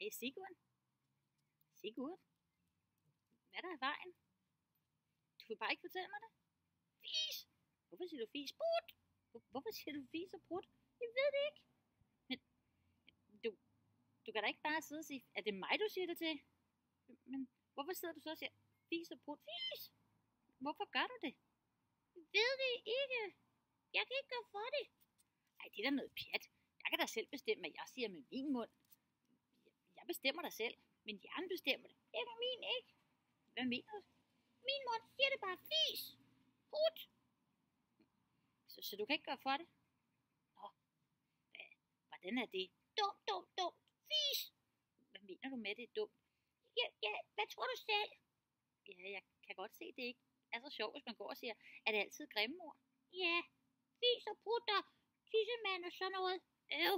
Hey Sigurd. Sigurd. Hvad er der i vejen? Du vil bare ikke fortælle mig det. Fis. Hvorfor siger du fis? Brut. Hvorfor siger du fis og brut? Jeg ved det ikke. Men du, du kan da ikke bare sidde og sige, at det er mig, du siger det til. Men hvorfor sidder du så og siger fis og brut? Fis. Hvorfor gør du det? Jeg ved det ikke. Jeg kan ikke gøre for det. Ej, det er da noget pjat. Jeg kan da selv bestemme, hvad jeg siger med min mund. Bestemmer dig selv. Min hjerne bestemmer det. Det er min ikke. Hvad mener du? Min mund siger det bare fis. Put. Så, så du kan ikke gøre for det? Nå, hvad, hvordan er det? Dum, dum, dum. Fis. Hvad mener du med det dumt? Ja, ja, hvad tror du selv? Ja, jeg kan godt se, det ikke er så sjovt, hvis man går og siger, er det altid grimme ord? Ja, fis og putter, tissemand og sådan noget. Øv.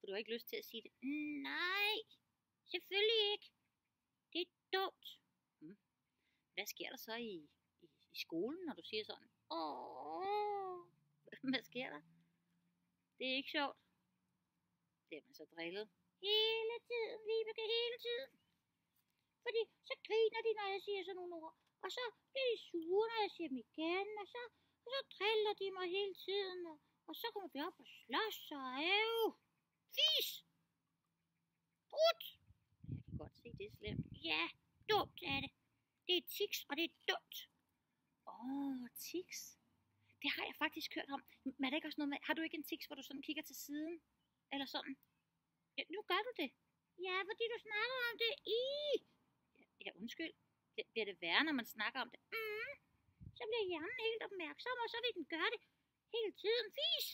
For du har ikke lyst til at sige det? Nej, selvfølgelig ikke. Det er dumt. Hmm. Hvad sker der så i, i, i skolen, når du siger sådan? Åh, hvad sker der? Det er ikke sjovt. Det er man så drillet. Hele tiden, Vibeke, hele tiden. Fordi så griner de, når jeg siger sådan nogle ord. Og så bliver de sure, når jeg siger dem igen. Og så, og så driller de mig hele tiden. Og, og så kommer vi op og slås og æv. Fis! Brut! Jeg kan godt se, det er slemt. Ja, dumt er det. Det er tiks, og det er dumt. Åh, oh, tiks. Det har jeg faktisk hørt om. Men er der ikke også noget med, har du ikke en tiks, hvor du sådan kigger til siden? Eller sådan? Ja, nu gør du det. Ja, fordi du snakker om det. I. Ja, ja undskyld. Det, bliver det værre, når man snakker om det? Mm. Så bliver hjernen helt opmærksom, og så vil den gøre det hele tiden. Fis.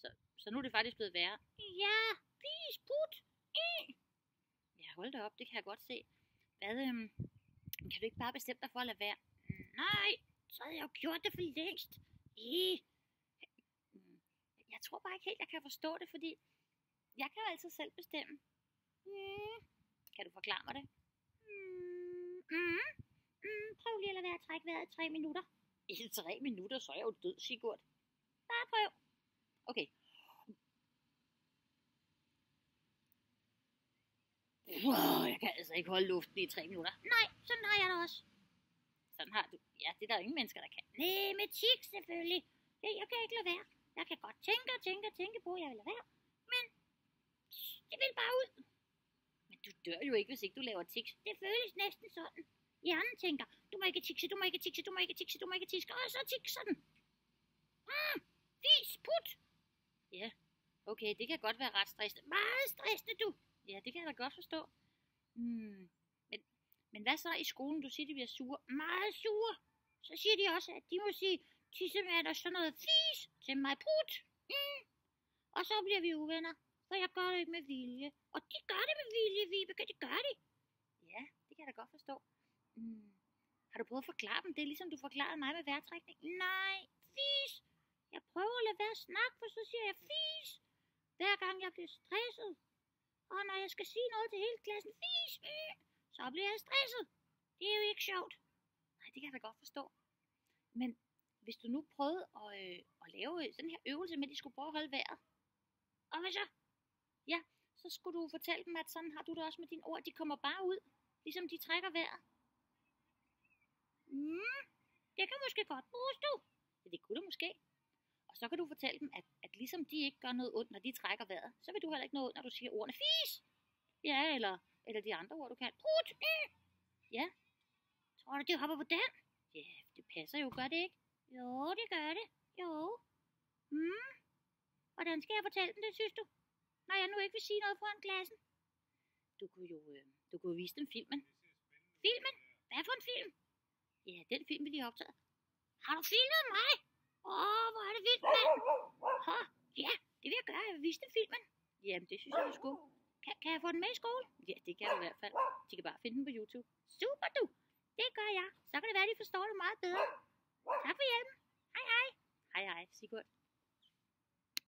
Så, så nu er det faktisk blevet værre. Ja, fis, put. I. Hold da op, det kan jeg godt se. Hvad, øhm, kan du ikke bare bestemme dig for at lade være? Mm, nej, så havde jeg jo gjort det for længst. I. Mm, jeg tror bare ikke helt, jeg kan forstå det, fordi jeg kan jo altid selv bestemme. Mm. Kan du forklare mig det? Mm. Mm. Mm. Prøv lige at lade være at trække vejret i tre minutter. I tre minutter, så er jeg jo død, Sigurd. Bare prøv. Okay. Wow, jeg kan altså ikke holde luften i tre minutter. Nej, sådan har jeg det også. Sådan har du. Ja, det er der ingen mennesker, der kan. Nej, med tik selvfølgelig. Det, jeg kan ikke lade være. Jeg kan godt tænke og tænke og tænke på, at jeg vil lade være. Men det vil bare ud. Men du dør jo ikke, hvis ikke du laver tiks. Det føles næsten sådan. Hjernen tænker, du må ikke tikse, du må ikke tikse, du må ikke tikse, du må ikke tikse, og så tikser den. Mm, vis, put. Ja, okay, det kan godt være ret stressende. Meget stressende, du. Ja, det kan jeg da godt forstå. Hmm. Men, men hvad så i skolen? Du siger, de bliver sure. Meget sure. Så siger de også, at de må sige tissemand og sådan noget fis til mig put. Mm. Og så bliver vi uvenner, for jeg gør det ikke med vilje. Og de gør det med vilje, Vibeke, det gør de. Ja, det kan jeg da godt forstå. Mm. Har du prøvet at forklare dem? Det er ligesom du forklarede mig med vejrtrækning. Nej, fis. Jeg prøver at lade være at snakke, for så siger jeg fis. Hver gang jeg bliver stresset. Og når jeg skal sige noget til hele klassen, fis, øh, så bliver jeg stresset. Det er jo ikke sjovt. Nej, det kan jeg da godt forstå. Men hvis du nu prøvede at, øh, at lave øh, den her øvelse med, at de skulle prøve at holde vejret. Og hvad så? Ja, så skulle du fortælle dem, at sådan har du det også med dine ord. De kommer bare ud, ligesom de trækker vejret. Mm, det kan måske godt bruges, du. Ja, det kunne du måske. Og så kan du fortælle dem, at, at ligesom de ikke gør noget ondt, når de trækker vejret, så vil du heller ikke noget ondt, når du siger ordene fis. Ja, eller, eller de andre ord, du kan. Put. Ja. Tror du, de hopper på den? Ja, det passer jo, gør det ikke? Jo, det gør det. Jo. Hmm. Hvordan skal jeg fortælle dem det, synes du? Når jeg nu ikke vil sige noget foran klassen. Du kunne jo, øh, du kunne vise dem filmen. Filmen? Hvad for en film? Ja, den film, vi lige har optaget. Har du filmet mig? Åh, hvor er det vildt, mand. Hå, ja, det vil jeg gøre. Jeg vil vise dem filmen. Jamen, det synes jeg, du skulle. Kan, kan jeg få den med i skole? Ja, det kan du i hvert fald. De kan bare finde den på YouTube. Super, du. Det gør jeg. Så kan det være, at de forstår det meget bedre. Tak for hjælpen. Hej, hej. Hej, hej, Sigurd.